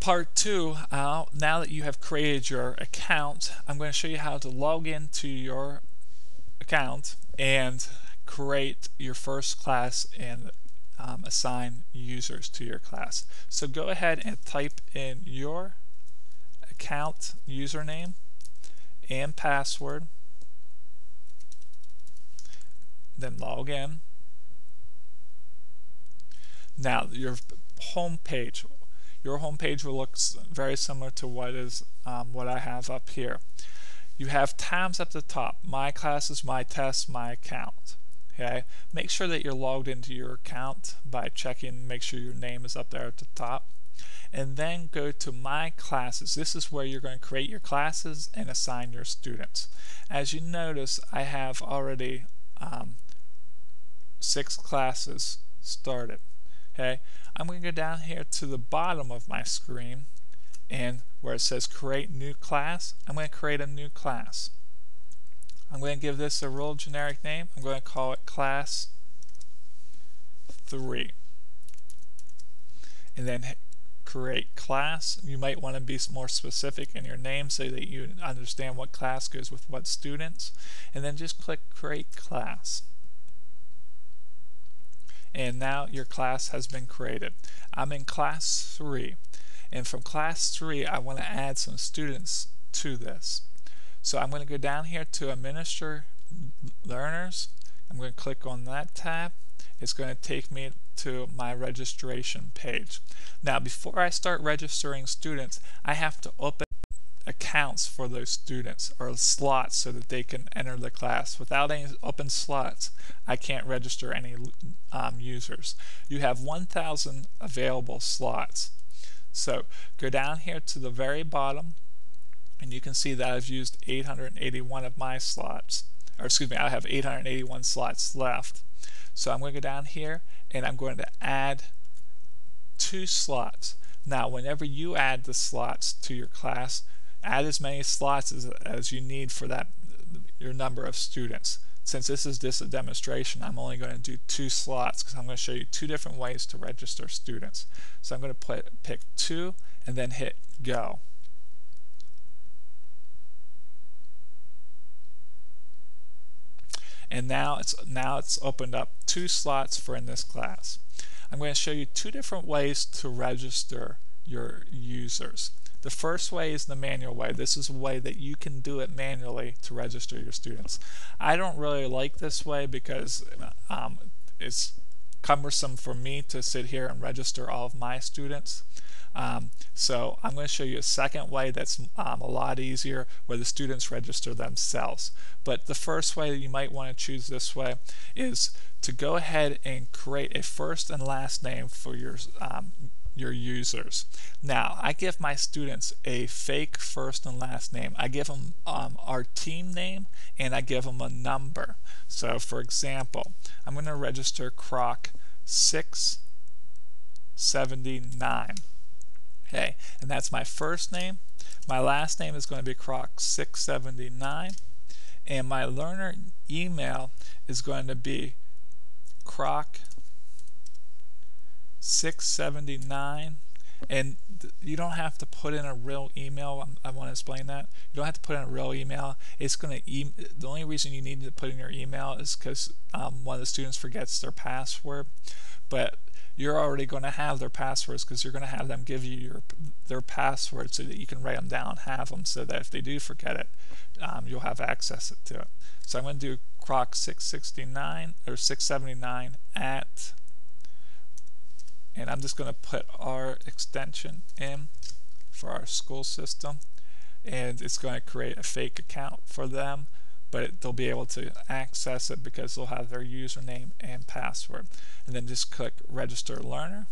part two, uh, now that you have created your account, I'm going to show you how to log into your account and create your first class and um, assign users to your class. So go ahead and type in your account username and password, then log in. Now your home page, your home page will look very similar to what is um, what I have up here. You have tabs at the top, my classes, my tests, my account. Okay, make sure that you're logged into your account by checking, make sure your name is up there at the top. And then go to My Classes. This is where you're going to create your classes and assign your students. As you notice, I have already um, six classes started. Okay, I'm going to go down here to the bottom of my screen and where it says create new class, I'm going to create a new class. I'm going to give this a real generic name. I'm going to call it class 3. And then create class. You might want to be more specific in your name so that you understand what class goes with what students. And then just click create class. And now your class has been created. I'm in class 3. And from class 3 I want to add some students to this. So I'm going to go down here to administer learners. I'm going to click on that tab. It's going to take me to my registration page. Now before I start registering students I have to open accounts for those students or slots so that they can enter the class. Without any open slots I can't register any um, users. You have 1,000 available slots. So go down here to the very bottom and you can see that I've used 881 of my slots or excuse me I have 881 slots left so I'm going to go down here and I'm going to add two slots now whenever you add the slots to your class add as many slots as, as you need for that your number of students since this is just a demonstration I'm only going to do two slots because I'm going to show you two different ways to register students so I'm going to pick two and then hit go and now it's now it's opened up two slots for in this class. I'm going to show you two different ways to register your users. The first way is the manual way. This is a way that you can do it manually to register your students. I don't really like this way because um, it's cumbersome for me to sit here and register all of my students. Um, so I'm going to show you a second way that's um, a lot easier where the students register themselves. But the first way that you might want to choose this way is to go ahead and create a first and last name for your um, your users. Now, I give my students a fake first and last name. I give them um, our team name and I give them a number. So, for example, I'm going to register Croc 679. Okay, and that's my first name. My last name is going to be Croc679. And my learner email is going to be Croc679. And you don't have to put in a real email. I want to explain that. You don't have to put in a real email. It's going to e the only reason you need to put in your email is because um, one of the students forgets their password. But you're already going to have their passwords because you're going to have them give you your their password so that you can write them down, have them, so that if they do forget it, um, you'll have access to it. So I'm going to do croc 669 or 679 at, and I'm just going to put our extension in for our school system, and it's going to create a fake account for them but they'll be able to access it because they'll have their username and password. And then just click register learner.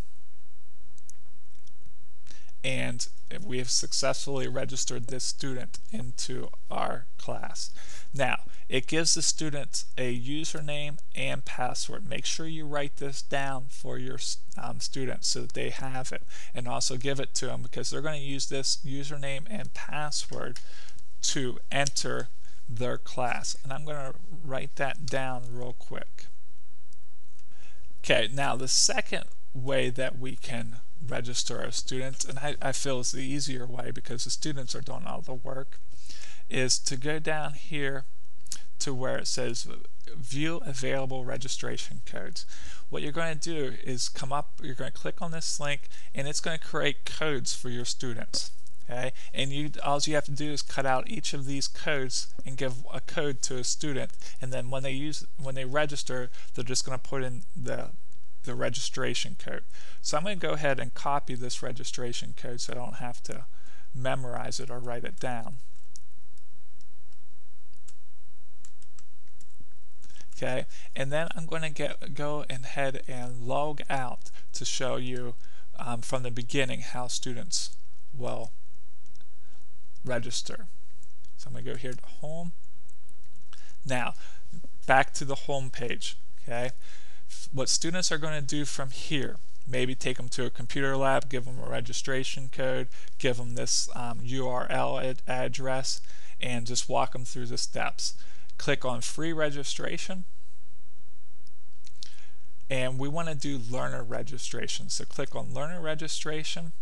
And we have successfully registered this student into our class. Now, it gives the students a username and password. Make sure you write this down for your um, students so that they have it. And also give it to them because they're going to use this username and password to enter their class. And I'm going to write that down real quick. Okay, now the second way that we can register our students, and I, I feel is the easier way because the students are doing all the work, is to go down here to where it says view available registration codes. What you're going to do is come up, you're going to click on this link and it's going to create codes for your students. Okay, and you all you have to do is cut out each of these codes and give a code to a student, and then when they use when they register, they're just going to put in the the registration code. So I'm going to go ahead and copy this registration code so I don't have to memorize it or write it down. okay and then I'm going to get go ahead and log out to show you um, from the beginning how students will register so I'm going to go here to home now back to the home page okay what students are going to do from here. Maybe take them to a computer lab give them a registration code give them this um, URL ad address and just walk them through the steps. Click on free registration. And we want to do learner registration. So click on learner registration.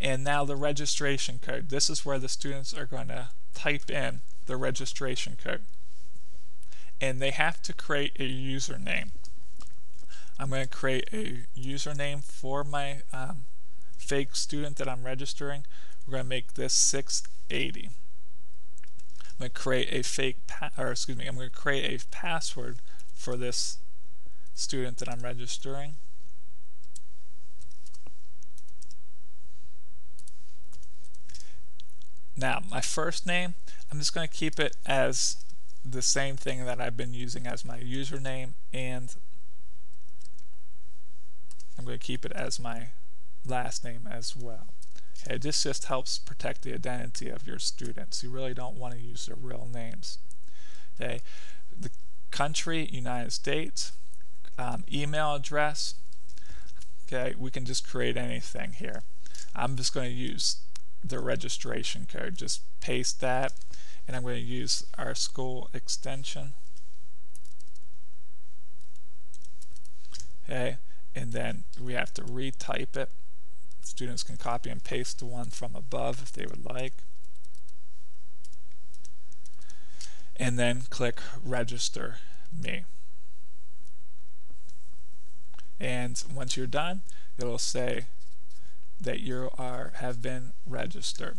And now the registration code. This is where the students are going to type in the registration code. And they have to create a username I'm going to create a username for my um, fake student that I'm registering we're going to make this 680 I'm going to create a fake, or excuse me, I'm going to create a password for this student that I'm registering. Now, my first name, I'm just going to keep it as the same thing that I've been using as my username and I'm going to keep it as my last name as well. Okay, this just helps protect the identity of your students. You really don't want to use their real names. Okay, the country, United States, um, email address. Okay, we can just create anything here. I'm just going to use the registration code. Just paste that, and I'm going to use our school extension. Okay, and then we have to retype it. Students can copy and paste the one from above if they would like. And then click register me. And once you're done, it'll say that you are have been registered.